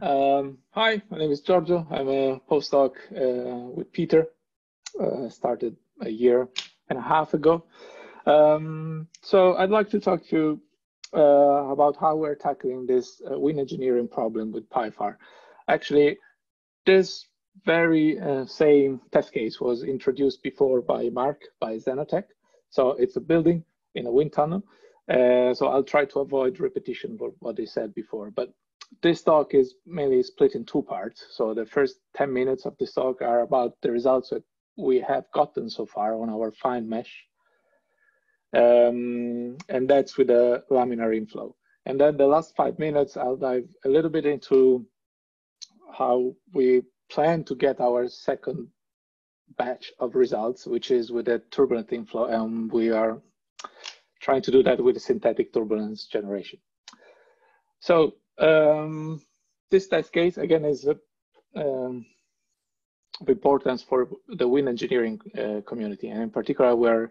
Um, hi, my name is Giorgio. I'm a postdoc uh, with Peter. Uh, started a year and a half ago. Um, so I'd like to talk to you uh, about how we're tackling this uh, wind engineering problem with PyFR. Actually, this very uh, same test case was introduced before by Mark by Zenotech. So it's a building in a wind tunnel. Uh, so I'll try to avoid repetition of what they said before. But this talk is mainly split in two parts. So the first 10 minutes of this talk are about the results that we have gotten so far on our fine mesh. Um, and that's with the laminar inflow. And then the last five minutes, I'll dive a little bit into how we plan to get our second batch of results, which is with the turbulent inflow. And we are trying to do that with synthetic turbulence generation. So um, this test case, again, is um, of importance for the wind engineering uh, community. And in particular, we're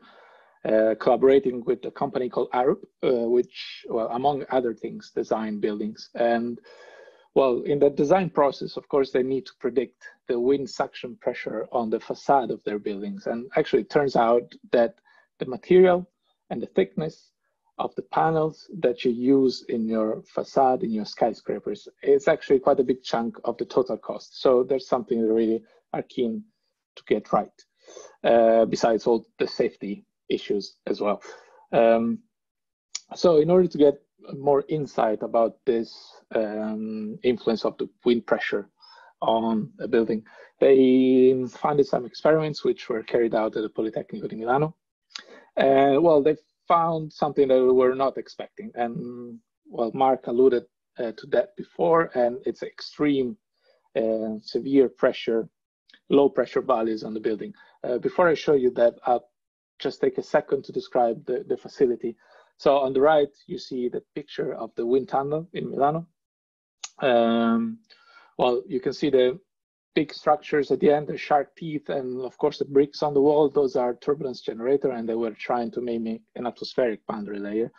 uh, collaborating with a company called Arup, uh, which, well, among other things, design buildings. And well, in the design process, of course, they need to predict the wind suction pressure on the facade of their buildings. And actually, it turns out that the material and the thickness of the panels that you use in your facade, in your skyscrapers, It's actually quite a big chunk of the total cost. So there's something they really are keen to get right, uh, besides all the safety issues as well. Um, so in order to get more insight about this um, influence of the wind pressure on a building, they funded some experiments which were carried out at the Politecnico di Milano. And well, they found something that we were not expecting. And well, Mark alluded uh, to that before, and it's extreme uh, severe pressure, low pressure values on the building. Uh, before I show you that, I'll just take a second to describe the, the facility. So on the right, you see the picture of the wind tunnel in Milano. Um, well, you can see the big structures at the end, the shark teeth, and of course the bricks on the wall, those are turbulence generator, and they were trying to mimic an atmospheric boundary layer.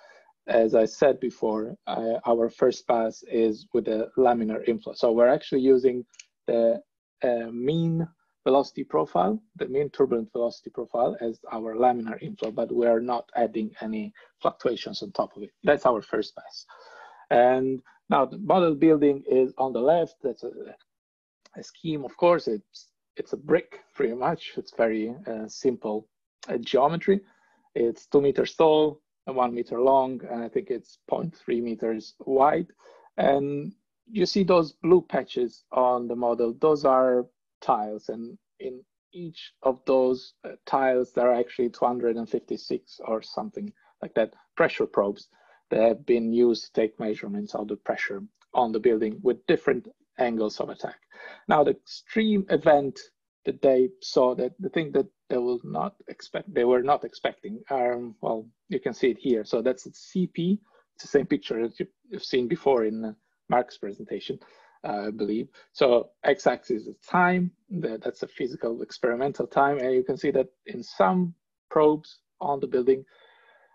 As I said before, our first pass is with the laminar inflow. So we're actually using the uh, mean velocity profile, the mean turbulent velocity profile as our laminar inflow, but we're not adding any fluctuations on top of it. That's our first pass. And now the model building is on the left. That's a a scheme, of course, it's it's a brick pretty much. It's very uh, simple uh, geometry. It's two meters tall and one meter long, and I think it's 0.3 meters wide. And you see those blue patches on the model. Those are tiles, and in each of those uh, tiles, there are actually 256 or something like that pressure probes that have been used to take measurements of the pressure on the building with different angles of attack. Now, the extreme event that they saw, that the thing that they will not expect, they were not expecting, um, well, you can see it here. So that's CP. It's the same picture that you've seen before in uh, Mark's presentation, uh, I believe. So x-axis is time. That's a physical experimental time, and you can see that in some probes on the building,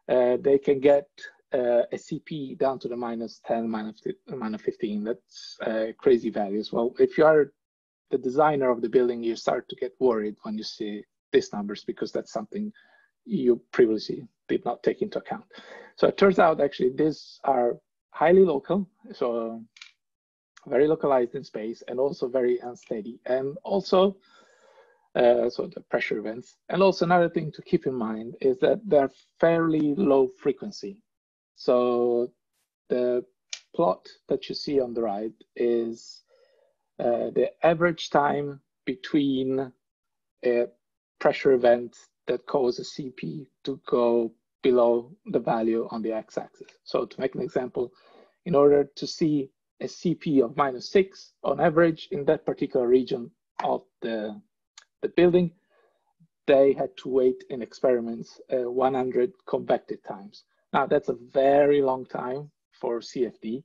uh, they can get uh, a CP down to the minus 10, minus, minus 15. That's uh, crazy values. Well, if you are the designer of the building, you start to get worried when you see these numbers because that's something you previously did not take into account. So it turns out actually these are highly local, so very localized in space and also very unsteady. And also, uh, so the pressure events. And also another thing to keep in mind is that they're fairly low frequency. So the plot that you see on the right is uh, the average time between a pressure event that causes CP to go below the value on the x-axis. So to make an example, in order to see a CP of minus six on average in that particular region of the, the building, they had to wait in experiments uh, 100 convected times. Now that's a very long time for CFD.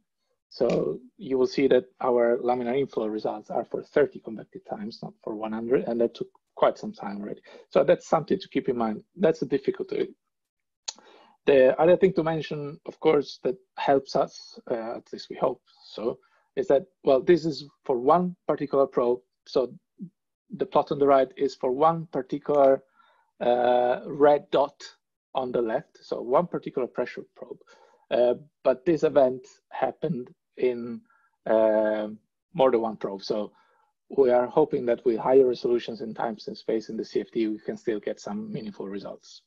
So you will see that our laminar inflow results are for 30 convective times, not for 100, and that took quite some time already. So that's something to keep in mind. That's a difficulty. The other thing to mention, of course, that helps us, uh, at least we hope so, is that, well, this is for one particular probe. So the plot on the right is for one particular uh, red dot on the left, so one particular pressure probe. Uh, but this event happened in uh, more than one probe. So we are hoping that with higher resolutions in times and space in the CFD, we can still get some meaningful results.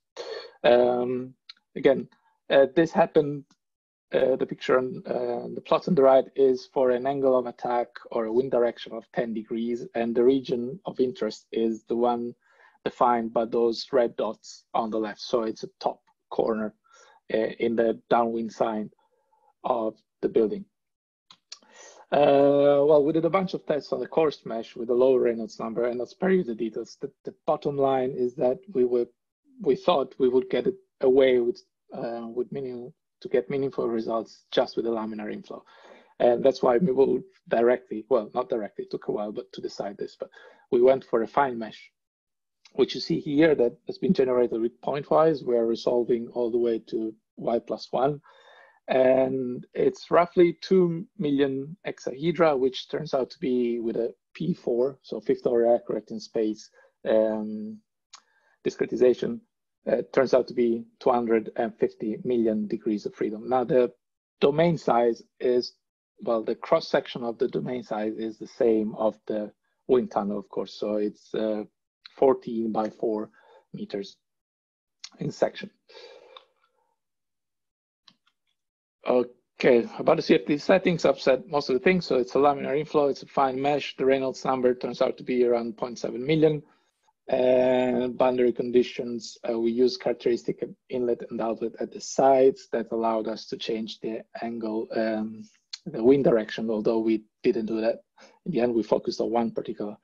Um, again, uh, this happened, uh, the picture on uh, the plot on the right is for an angle of attack or a wind direction of 10 degrees, and the region of interest is the one defined by those red dots on the left. So it's a top corner uh, in the downwind side of the building. Uh, well, we did a bunch of tests on the coarse mesh with a low Reynolds number, and I'll spare you the details. The, the bottom line is that we would, we thought we would get away with uh, with meaning to get meaningful results just with the laminar inflow, and that's why we will directly, well, not directly, it took a while, but to decide this, but we went for a fine mesh, which you see here that has been generated with pointwise. We're resolving all the way to y plus one and it's roughly 2 million hexahedra, which turns out to be with a P4, so fifth order accurate in space um, discretization, uh, turns out to be 250 million degrees of freedom. Now the domain size is, well, the cross section of the domain size is the same of the wind tunnel, of course. So it's uh, 14 by 4 meters in section. Okay, about the CFD settings, I've said most of the things. So it's a laminar inflow, it's a fine mesh. The Reynolds number turns out to be around 0.7 million. And boundary conditions, uh, we use characteristic inlet and outlet at the sides that allowed us to change the angle, um, the wind direction, although we didn't do that. In the end, we focused on one particular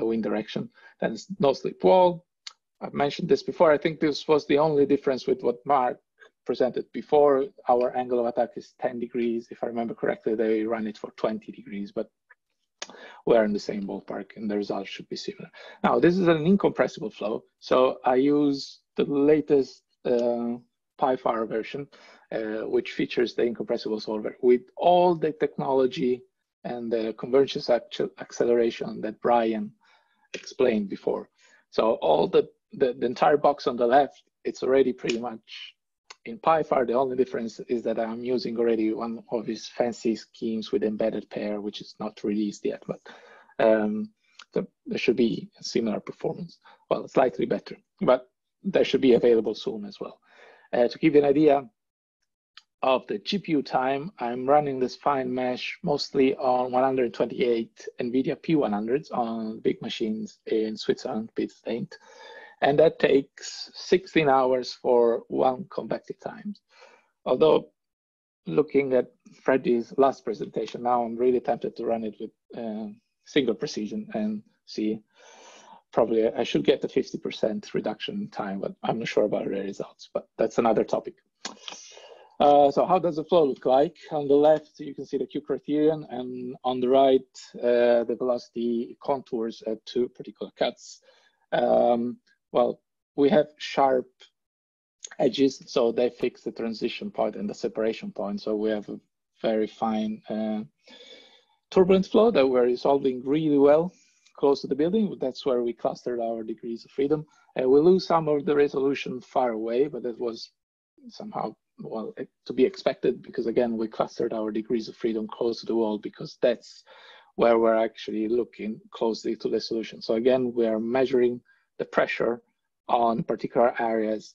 uh, wind direction. Then it's no slip wall. I've mentioned this before. I think this was the only difference with what Mark presented before, our angle of attack is 10 degrees. If I remember correctly, they run it for 20 degrees, but we're in the same ballpark and the results should be similar. Now, this is an incompressible flow. So I use the latest uh, PyFR version, uh, which features the incompressible solver with all the technology and the convergence acceleration that Brian explained before. So all the, the, the entire box on the left, it's already pretty much in PyFR, the only difference is that I'm using already one of his fancy schemes with embedded pair, which is not released yet, but um, the, there should be similar performance. Well, slightly better, but that should be available soon as well. Uh, to give you an idea of the GPU time, I'm running this fine mesh mostly on 128 NVIDIA P100s on big machines in Switzerland, Piz Daint and that takes 16 hours for one convective time. Although looking at Freddy's last presentation, now I'm really tempted to run it with uh, single precision and see. Probably I should get a 50% reduction in time, but I'm not sure about the results, but that's another topic. Uh, so how does the flow look like? On the left, you can see the Q criterion, and on the right, uh, the velocity contours at two particular cuts. Um, well, we have sharp edges, so they fix the transition point and the separation point. So we have a very fine uh, turbulent flow that we're resolving really well close to the building. That's where we clustered our degrees of freedom. Uh, we lose some of the resolution far away, but that was somehow well to be expected because again we clustered our degrees of freedom close to the wall because that's where we're actually looking closely to the solution. So again, we are measuring the pressure on particular areas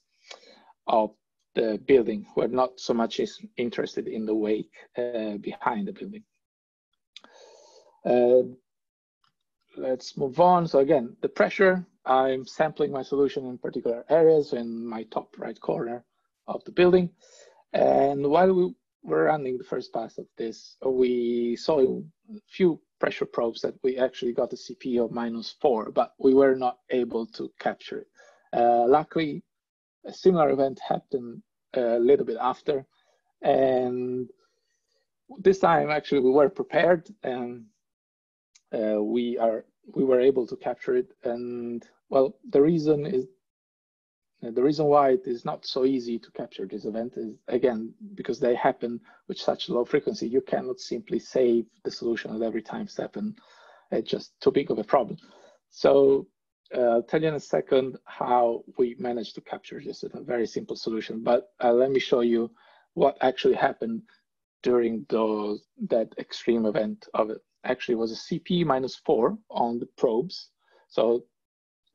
of the building. We're not so much is interested in the wake uh, behind the building. Uh, let's move on. So again, the pressure, I'm sampling my solution in particular areas in my top right corner of the building. And while we were running the first pass of this, we saw a few pressure probes that we actually got a CP of minus four, but we were not able to capture it. Uh, luckily, a similar event happened a little bit after, and this time actually we were prepared and uh, we are we were able to capture it. And well, the reason is the reason why it is not so easy to capture this event is again because they happen with such low frequency. You cannot simply save the solution at every time step, and it's just too big of a problem. So uh, tell you in a second how we managed to capture this with a very simple solution. But uh, let me show you what actually happened during those that extreme event of it. Actually, was a CP minus four on the probes. So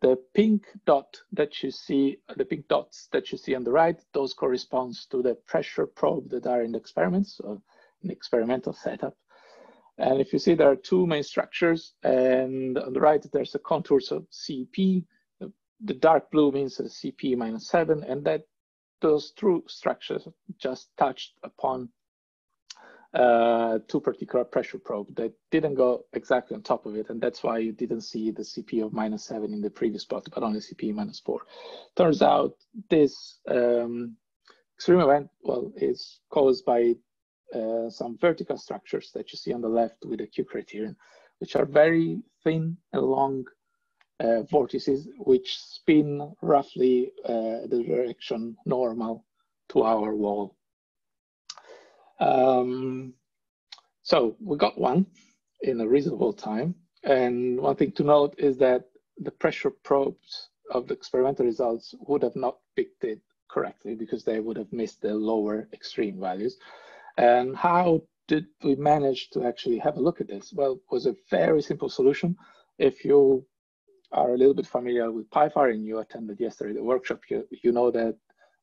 the pink dot that you see, the pink dots that you see on the right, those corresponds to the pressure probe that are in the experiments, uh, so the experimental setup. And if you see there are two main structures, and on the right there's a contour of CP. The, the dark blue means CP minus seven, and that those two structures just touched upon uh, two particular pressure probe that didn't go exactly on top of it. And that's why you didn't see the CP of minus seven in the previous plot, but only CP minus four. Turns out this um, extreme event, well, is caused by uh, some vertical structures that you see on the left with the Q criterion, which are very thin and long uh, vortices, which spin roughly uh, the direction normal to our wall. Um, so we got one in a reasonable time. And one thing to note is that the pressure probes of the experimental results would have not picked it correctly because they would have missed the lower extreme values. And how did we manage to actually have a look at this? Well, it was a very simple solution. If you are a little bit familiar with PyFR and you attended yesterday the workshop, you, you know that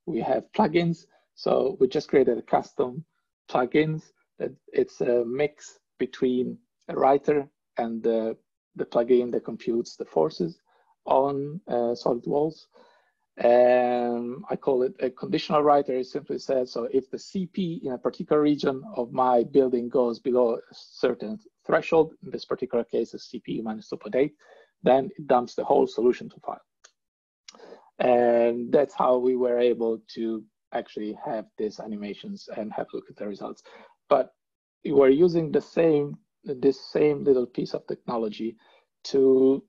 we have plugins. So we just created a custom plugins that it's a mix between a writer and the, the plugin that computes the forces on uh, solid walls. And I call it a conditional writer. It simply says, so if the CP in a particular region of my building goes below a certain threshold, in this particular case, is CP minus 2.8, then it dumps the whole solution to file. And that's how we were able to actually have these animations and have a look at the results. But we're using the same this same little piece of technology to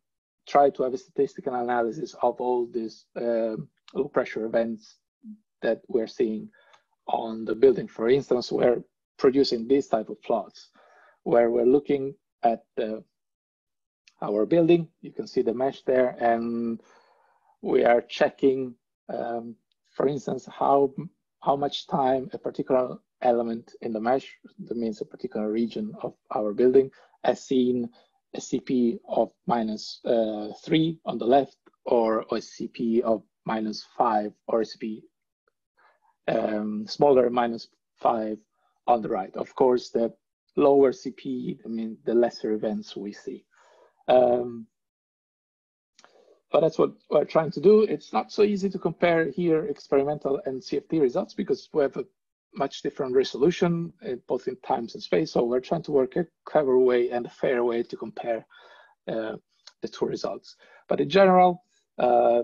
try to have a statistical analysis of all these uh, low pressure events that we're seeing on the building. For instance, we're producing these type of plots where we're looking at the, our building. You can see the mesh there, and we are checking um, for instance, how how much time a particular element in the mesh, that means a particular region of our building, has seen a CP of minus, uh, three on the left or a CP of minus five or a CP um, smaller minus five on the right. Of course, the lower CP, I mean, the lesser events we see. Um, but that's what we're trying to do. It's not so easy to compare here experimental and CFD results because we have a much different resolution, uh, both in times and space. So we're trying to work a clever way and a fair way to compare uh, the two results. But in general, uh,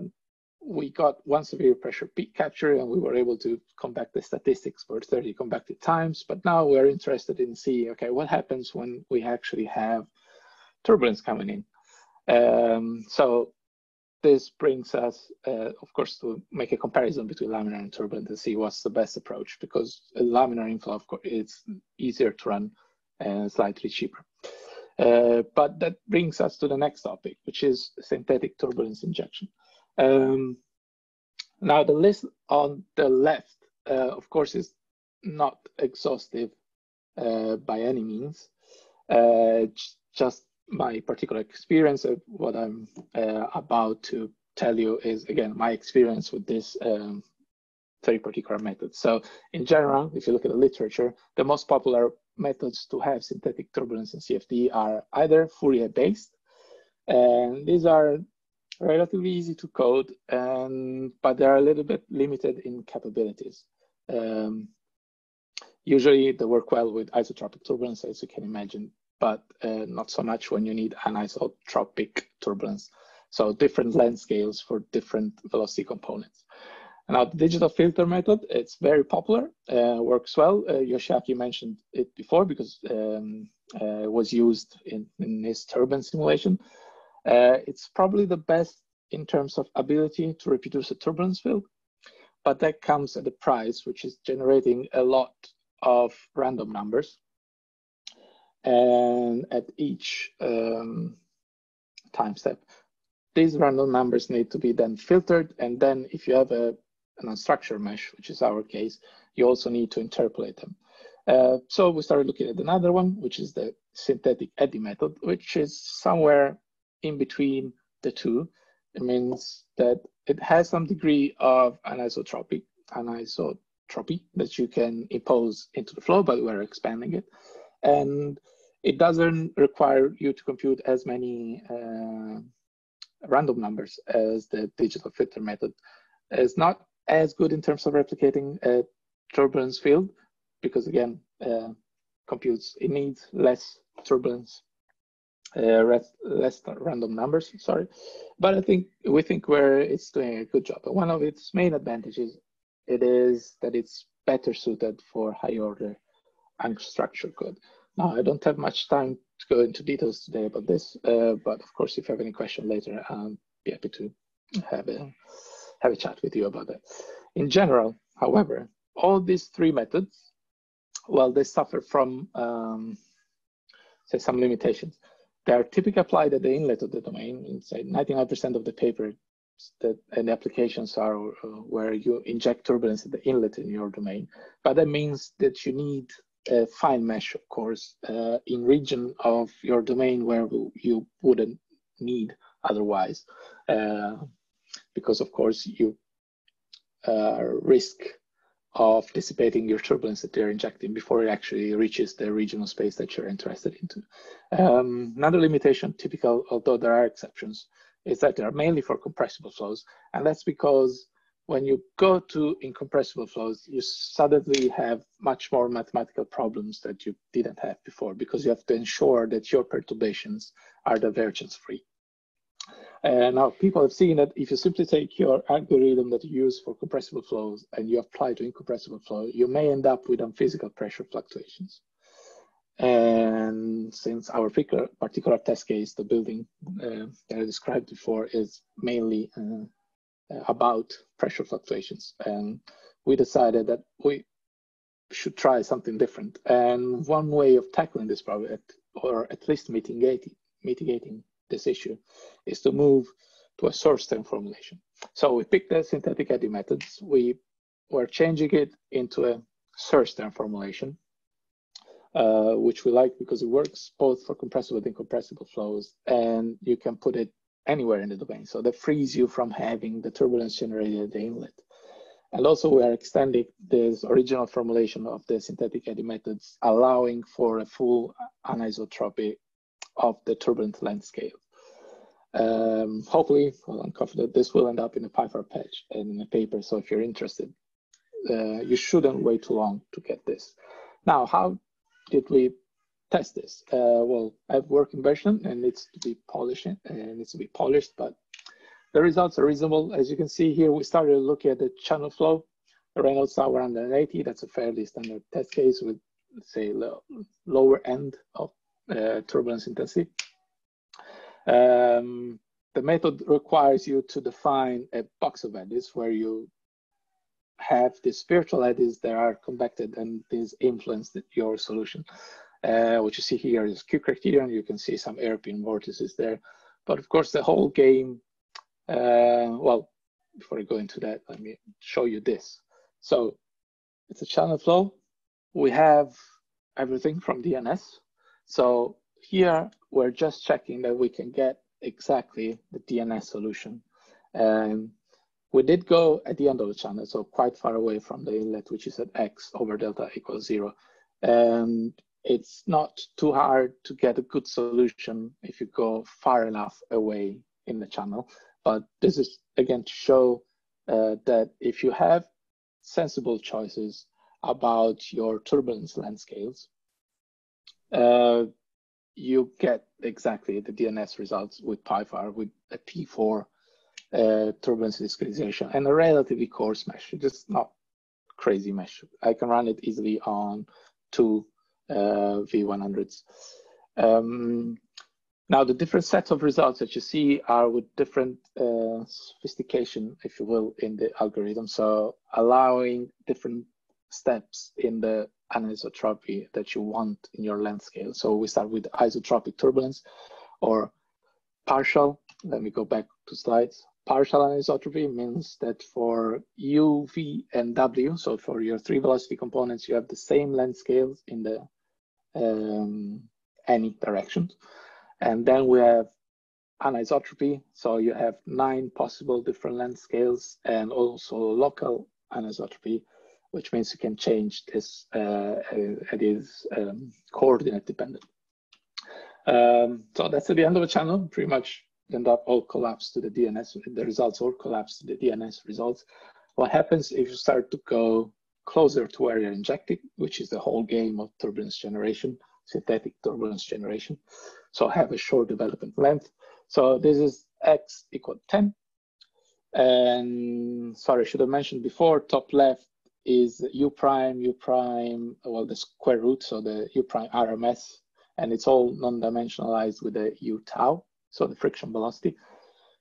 we got one severe pressure peak capture and we were able to come back the statistics for 30 convective times. But now we're interested in seeing, okay, what happens when we actually have turbulence coming in? Um, so this brings us, uh, of course, to make a comparison between laminar and turbulent and see what's the best approach because a laminar inflow, of course, it's easier to run and slightly cheaper. Uh, but that brings us to the next topic, which is synthetic turbulence injection. Um, now, the list on the left, uh, of course, is not exhaustive uh, by any means. Uh, just my particular experience of what I'm uh, about to tell you is again my experience with this um, very particular methods. So in general, if you look at the literature, the most popular methods to have synthetic turbulence in CFD are either Fourier based, and these are relatively easy to code, and but they are a little bit limited in capabilities. Um, usually they work well with isotropic turbulence, as you can imagine, but uh, not so much when you need anisotropic turbulence. So different length scales for different velocity components. Now the digital filter method, it's very popular, uh, works well. Uh, Yoshiaki mentioned it before because um, uh, was used in, in his turbine simulation. Uh, it's probably the best in terms of ability to reproduce a turbulence field, but that comes at a price, which is generating a lot of random numbers. And at each um, time step, these random numbers need to be then filtered. And then if you have a, an unstructured mesh, which is our case, you also need to interpolate them. Uh, so we started looking at another one, which is the synthetic eddy method, which is somewhere in between the two. It means that it has some degree of anisotropy, anisotropy that you can impose into the flow, but we're expanding it. And it doesn't require you to compute as many uh, random numbers as the digital filter method. It's not as good in terms of replicating a turbulence field because again, uh, computes, it needs less turbulence, uh, less random numbers, sorry. But I think we think where it's doing a good job. One of its main advantages, it is that it's better suited for high order unstructured code. Now, I don't have much time to go into details today about this, uh, but of course, if you have any question later, I'll be happy to have a, have a chat with you about that. In general, however, all these three methods, well, they suffer from, um, say, some limitations. They are typically applied at the inlet of the domain. In, say, 99% of the papers that and applications are uh, where you inject turbulence at the inlet in your domain. But that means that you need a fine mesh, of course, uh, in region of your domain where you wouldn't need otherwise, uh, because of course you uh, risk of dissipating your turbulence that they're injecting before it actually reaches the regional space that you're interested into. Um, another limitation, typical, although there are exceptions, is that they're mainly for compressible flows, and that's because when you go to incompressible flows, you suddenly have much more mathematical problems that you didn't have before because you have to ensure that your perturbations are divergence free. And now people have seen that if you simply take your algorithm that you use for compressible flows and you apply to incompressible flow, you may end up with unphysical pressure fluctuations. And since our particular test case, the building uh, that I described before, is mainly uh, uh, about pressure fluctuations. And we decided that we should try something different. And one way of tackling this problem, or at least mitigating, mitigating this issue, is to move to a source term formulation. So we picked the synthetic eddy methods. We were changing it into a source term formulation, uh, which we like because it works both for compressible and incompressible flows, and you can put it anywhere in the domain. So that frees you from having the turbulence generated at the inlet. And also we are extending this original formulation of the synthetic eddy methods, allowing for a full anisotropy of the turbulent length scale. Um, hopefully, well, I'm confident this will end up in a PyFR patch and in a paper. So if you're interested, uh, you shouldn't wait too long to get this. Now, how did we test this? Uh, well, I have working version and needs to be polished and it needs to be polished, but the results are reasonable. As you can see here, we started looking at the channel flow. The Reynolds number 180, that's a fairly standard test case with, say, low, lower end of uh, turbulence intensity. Um, the method requires you to define a box of eddies where you have these virtual eddies that are convected and these influence your solution. Uh, what you see here is Q criterion. You can see some airpin vortices there. But of course, the whole game, uh, well, before I go into that, let me show you this. So it's a channel flow. We have everything from DNS. So here we're just checking that we can get exactly the DNS solution. And we did go at the end of the channel, so quite far away from the inlet, which is at x over delta equals zero. And it's not too hard to get a good solution if you go far enough away in the channel. But this is again to show uh, that if you have sensible choices about your turbulence length scales, uh, you get exactly the DNS results with PyFR with a P4 uh, turbulence discretization and a relatively coarse mesh, just not crazy mesh. I can run it easily on two V100s. Um, Now, the different sets of results that you see are with different uh, sophistication, if you will, in the algorithm. So allowing different steps in the anisotropy that you want in your length scale. So we start with isotropic turbulence or partial. Let me go back to slides. Partial anisotropy means that for U, V, and W, so for your three velocity components, you have the same length scales in the um, any direction. And then we have anisotropy. So you have nine possible different length scales and also local anisotropy, which means you can change this, uh, it is um, coordinate dependent. Um, so that's at the end of the channel, pretty much end up all collapse to the DNS, the results all collapse to the DNS results. What happens if you start to go closer to you're injecting, which is the whole game of turbulence generation, synthetic turbulence generation. So have a short development length. So this is x equal 10. And sorry, I should have mentioned before, top left is u prime, u prime, well, the square root, so the u prime RMS, and it's all non-dimensionalized with the u tau, so the friction velocity.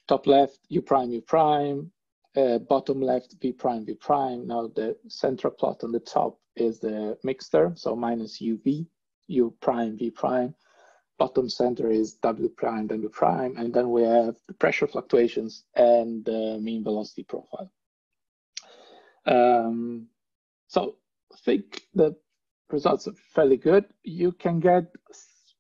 Top left, u prime, u prime, uh, bottom left, v prime, v prime. Now the central plot on the top is the mixture, so minus uv, u prime, v prime. Bottom center is w prime, w prime, and then we have the pressure fluctuations and the mean velocity profile. Um, so I think the results are fairly good. You can get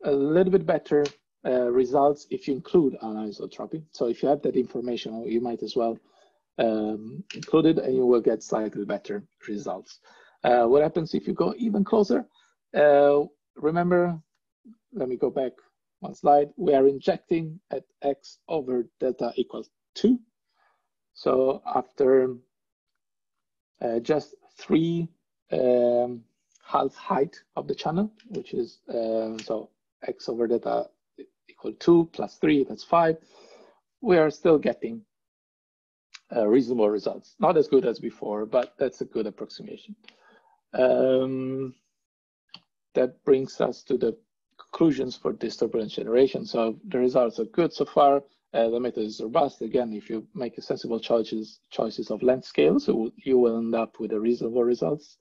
a little bit better uh, results if you include anisotropy. So if you have that information, you might as well um, include it and you will get slightly better results. Uh, what happens if you go even closer? Uh, remember, let me go back one slide. We are injecting at x over delta equals 2. So after uh, just three um, half height of the channel, which is uh, so x over delta equal 2 plus 3, that's 5, we are still getting uh, reasonable results. Not as good as before, but that's a good approximation. Um, that brings us to the conclusions for this turbulence generation. So the results are good so far. Uh, the method is robust. Again, if you make sensible choices choices of length scales, so you will end up with a reasonable results.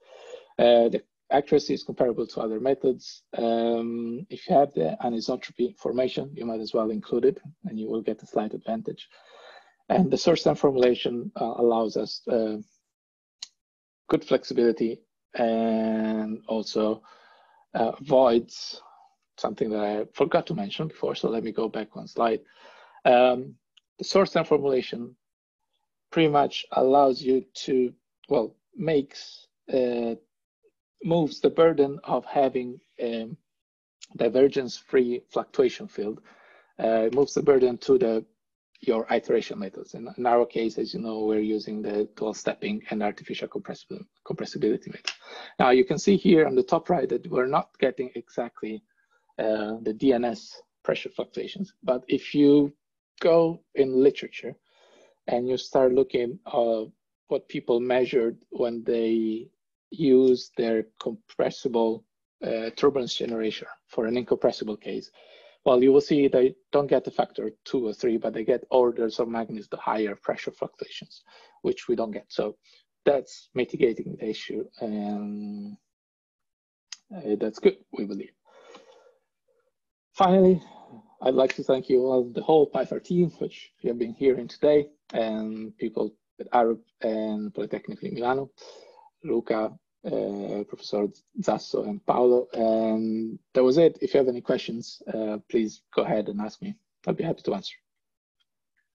Uh, the accuracy is comparable to other methods. Um, if you have the anisotropy information, you might as well include it, and you will get a slight advantage. And the source term formulation uh, allows us uh, good flexibility and also uh, avoids something that I forgot to mention before. So let me go back one slide. Um, the source term formulation pretty much allows you to, well, makes uh, moves the burden of having a divergence-free fluctuation field, uh, moves the burden to the your iteration methods. In, in, our case, as you know, we're using the dual stepping and artificial compressibility, compressibility method. Now you can see here on the top right that we're not getting exactly uh, the DNS pressure fluctuations, but if you go in literature and you start looking uh, what people measured when they use their compressible uh, turbulence generator for an incompressible case, well, you will see they don't get the factor two or three, but they get orders of magnitude higher pressure fluctuations, which we don't get. So that's mitigating the issue, and uh, that's good, we believe. Finally, I'd like to thank you all, the whole PyFR team, which you have been hearing today, and people at Arup and Politecnico Milano. Luca, uh, Professor Zasso, and Paolo. And that was it. If you have any questions, uh, please go ahead and ask me. I'll be happy to answer.